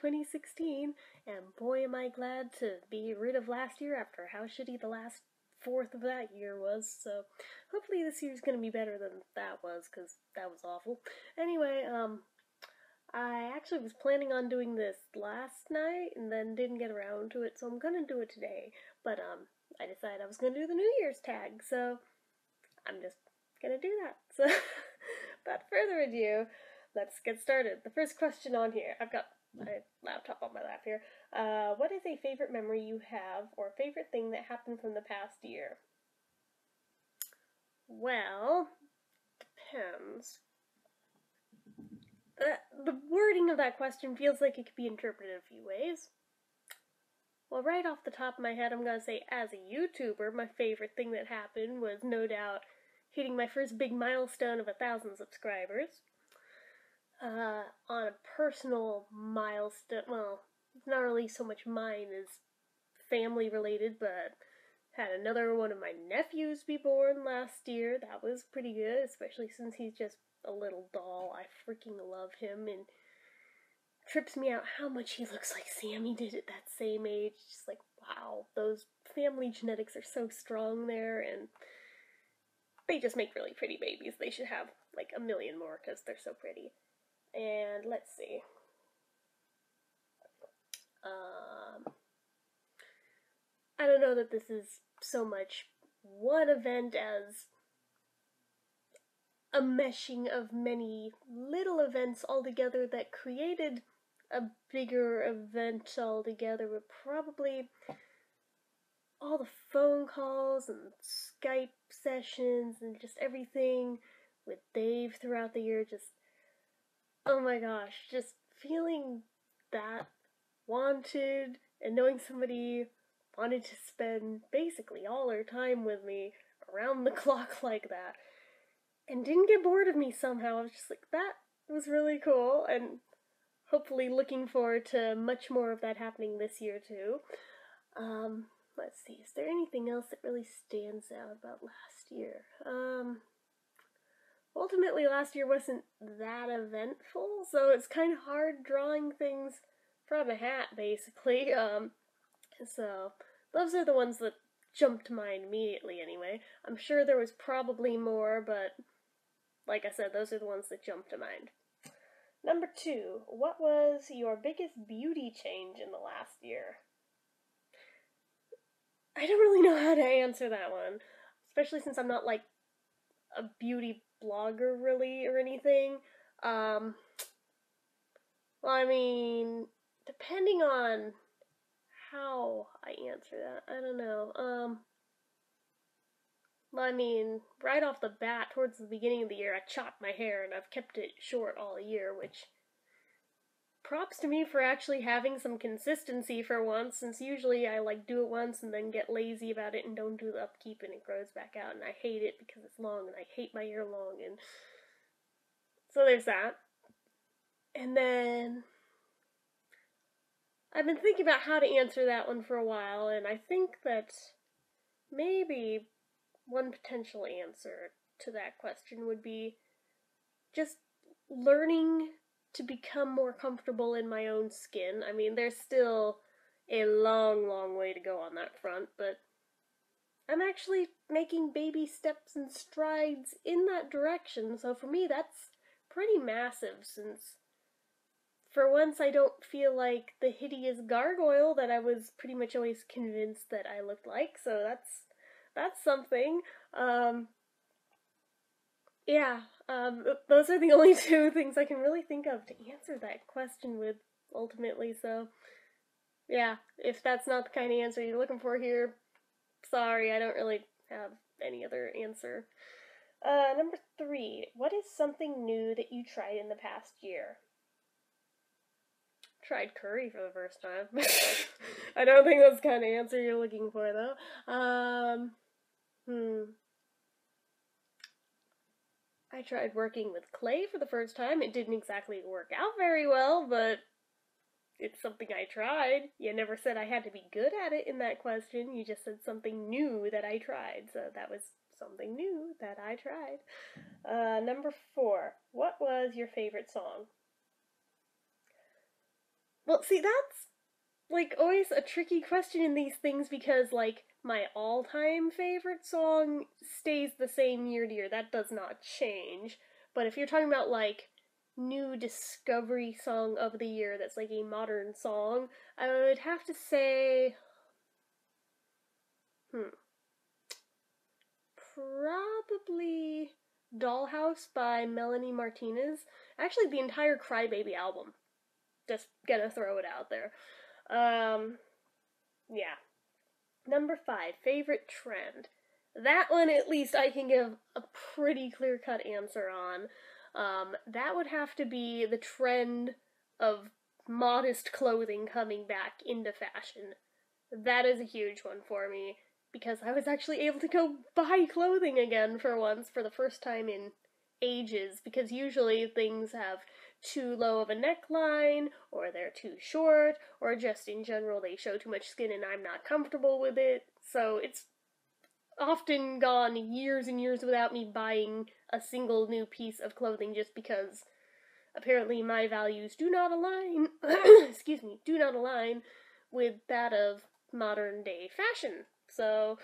2016, and boy am I glad to be rid of last year after how shitty the last fourth of that year was. So hopefully this year's gonna be better than that was, because that was awful. Anyway, um, I actually was planning on doing this last night and then didn't get around to it, so I'm gonna do it today. But um, I decided I was gonna do the New Year's tag, so I'm just gonna do that. So, without further ado, let's get started. The first question on here, I've got my laptop on my lap here. Uh, what is a favorite memory you have, or favorite thing that happened from the past year? Well, depends. Uh, the wording of that question feels like it could be interpreted a few ways. Well, right off the top of my head, I'm gonna say, as a YouTuber, my favorite thing that happened was no doubt hitting my first big milestone of a thousand subscribers. Uh, on a personal milestone, well, not really so much mine as family related, but had another one of my nephews be born last year. That was pretty good, especially since he's just a little doll. I freaking love him and trips me out how much he looks like Sammy did at that same age. Just like, wow, those family genetics are so strong there and they just make really pretty babies. They should have like a million more because they're so pretty. And let's see. Um, I don't know that this is so much one event as a meshing of many little events all together that created a bigger event all together, but probably all the phone calls and Skype sessions and just everything with Dave throughout the year. Just, oh my gosh, just feeling that wanted and knowing somebody wanted to spend basically all their time with me around the clock like that and didn't get bored of me somehow. I was just like, that was really cool, and hopefully looking forward to much more of that happening this year too. Um, let's see, is there anything else that really stands out about last year? Um, ultimately, last year wasn't that eventful, so it's kind of hard drawing things from a hat, basically. Um, so those are the ones that jumped to mind immediately, anyway. I'm sure there was probably more, but like I said, those are the ones that jump to mind. Number two, what was your biggest beauty change in the last year? I don't really know how to answer that one, especially since I'm not like a beauty blogger really or anything. Um, well, I mean, depending on how I answer that, I don't know. Um, I mean, right off the bat, towards the beginning of the year, I chopped my hair and I've kept it short all year, which props to me for actually having some consistency for once, since usually I like do it once and then get lazy about it and don't do the upkeep and it grows back out and I hate it because it's long and I hate my hair long and so there's that. And then I've been thinking about how to answer that one for a while and I think that maybe one potential answer to that question would be just learning to become more comfortable in my own skin. I mean, there's still a long, long way to go on that front, but I'm actually making baby steps and strides in that direction, so for me that's pretty massive since for once I don't feel like the hideous gargoyle that I was pretty much always convinced that I looked like, so that's that's something. Um, yeah, um, those are the only two things I can really think of to answer that question with, ultimately. So, yeah, if that's not the kind of answer you're looking for here, sorry, I don't really have any other answer. Uh, number three, what is something new that you tried in the past year? Tried curry for the first time. I don't think that's the kind of answer you're looking for, though. Um, Hmm. I tried working with clay for the first time. It didn't exactly work out very well, but it's something I tried. You never said I had to be good at it in that question. You just said something new that I tried. So that was something new that I tried. Uh, number four. What was your favorite song? Well, see, that's like always a tricky question in these things because like my all-time favorite song stays the same year to year. That does not change. But if you're talking about like new discovery song of the year that's like a modern song, I would have to say hmm probably Dollhouse by Melanie Martinez. Actually, the entire Crybaby album. Just gonna throw it out there. Um, yeah. Number five, favorite trend. That one, at least, I can give a pretty clear cut answer on. Um, that would have to be the trend of modest clothing coming back into fashion. That is a huge one for me because I was actually able to go buy clothing again for once for the first time in ages because usually things have too low of a neckline or they're too short or just in general they show too much skin and I'm not comfortable with it. So it's often gone years and years without me buying a single new piece of clothing just because apparently my values do not align excuse me do not align with that of modern day fashion so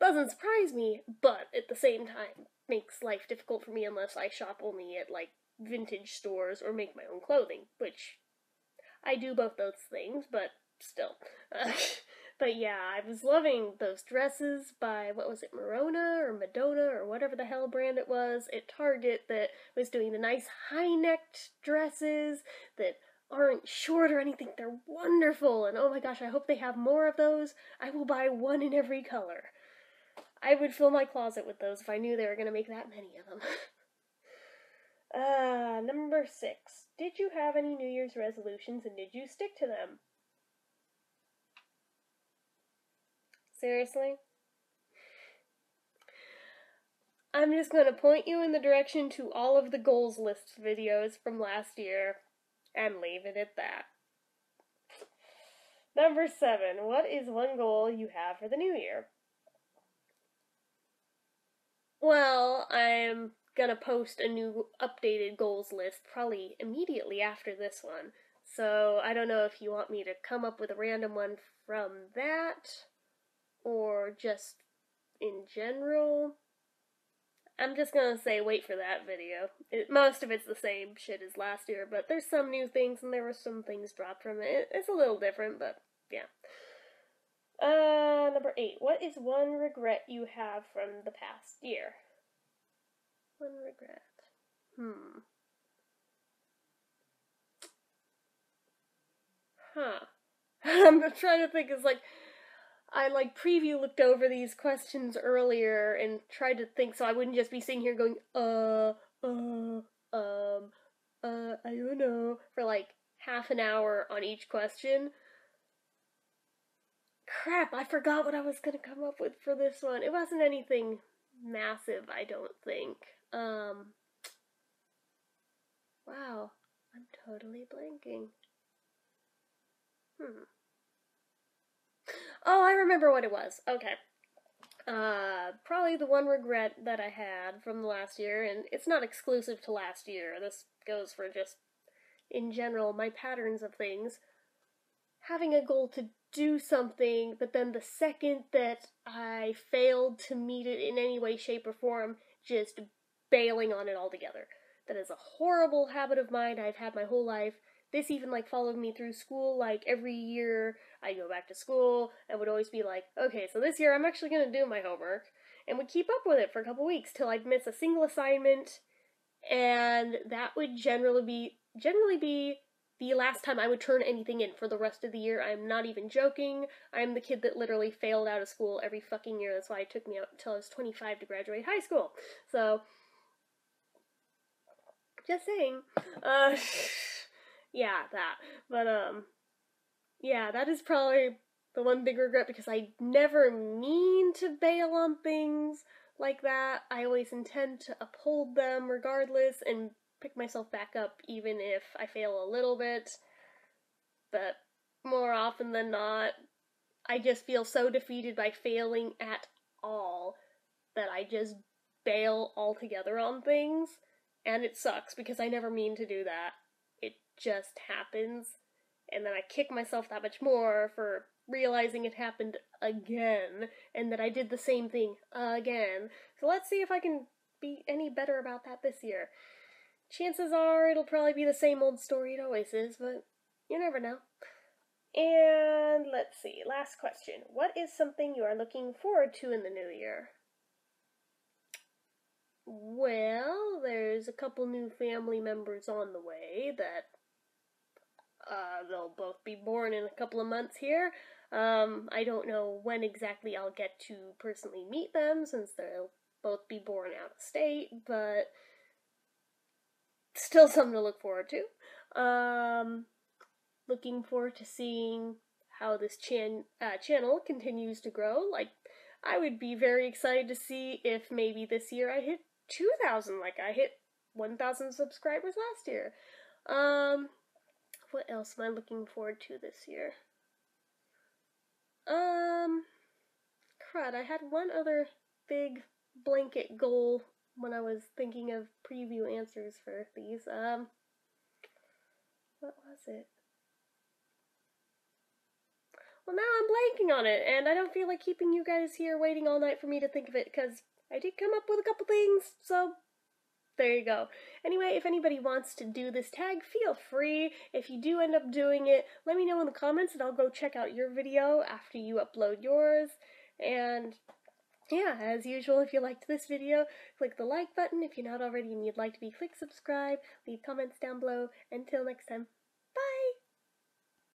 doesn't surprise me, but at the same time makes life difficult for me unless I shop only at like vintage stores or make my own clothing, which I do both those things, but still. Uh, but yeah, I was loving those dresses by what was it, Merona or Madonna or whatever the hell brand it was at Target that was doing the nice high necked dresses that aren't short or anything. They're wonderful, and oh my gosh, I hope they have more of those. I will buy one in every color. I would fill my closet with those if I knew they were going to make that many of them. uh, number six. Did you have any New Year's resolutions and did you stick to them? Seriously? I'm just going to point you in the direction to all of the goals list videos from last year and leave it at that. Number seven, what is one goal you have for the new year? Well, I'm gonna post a new updated goals list probably immediately after this one. So I don't know if you want me to come up with a random one from that or just in general. I'm just gonna say wait for that video. It, most of it's the same shit as last year, but there's some new things and there were some things dropped from it. it it's a little different, but yeah. Uh, number eight. What is one regret you have from the past year? One regret. Hmm. Huh. I'm trying to think. It's like I like preview looked over these questions earlier and tried to think so I wouldn't just be sitting here going, uh, uh, um, uh, I don't know, for like half an hour on each question. Crap, I forgot what I was gonna come up with for this one. It wasn't anything massive, I don't think. Um, wow, I'm totally blanking. Hmm. Oh, I remember what it was. Okay. Uh, probably the one regret that I had from the last year, and it's not exclusive to last year. This goes for just, in general, my patterns of things. Having a goal to do something, but then the second that I failed to meet it in any way, shape, or form, just bailing on it altogether. That is a horrible habit of mine I've had my whole life. This even like followed me through school. Like every year I'd go back to school and would always be like, okay, so this year I'm actually gonna do my homework and would keep up with it for a couple weeks till I'd miss a single assignment and that would generally be generally be the last time I would turn anything in for the rest of the year. I'm not even joking. I'm the kid that literally failed out of school every fucking year. That's why it took me out until I was 25 to graduate high school. So, just saying. Uh, yeah, that. But um yeah, that is probably the one big regret because I never mean to bail on things like that. I always intend to uphold them regardless and pick myself back up even if I fail a little bit. But more often than not, I just feel so defeated by failing at all that I just bail altogether on things. And it sucks because I never mean to do that It just happens. and then I kick myself that much more for realizing it happened again, and that I did the same thing again. So let's see if I can be any better about that this year. Chances are it'll probably be the same old story it always is, but you never know. And let's see, last question. What is something you are looking forward to in the new year? Well, there's a couple new family members on the way that uh, they'll both be born in a couple of months here. Um, I don't know when exactly I'll get to personally meet them since they'll both be born out of state, but still something to look forward to. Um, looking forward to seeing how this chan- uh, channel continues to grow. Like, I would be very excited to see if maybe this year I hit 2,000, like I hit 1,000 subscribers last year. Um, what else am I looking forward to this year? Um, crud, I had one other big blanket goal when I was thinking of preview answers for these. Um, what was it? Well, now I'm blanking on it, and I don't feel like keeping you guys here waiting all night for me to think of it, because I did come up with a couple things, so there you go. Anyway, if anybody wants to do this tag, feel free. If you do end up doing it, let me know in the comments and I'll go check out your video after you upload yours. And yeah, as usual, if you liked this video, click the like button if you're not already and you'd like to be, click subscribe, leave comments down below. Until next time.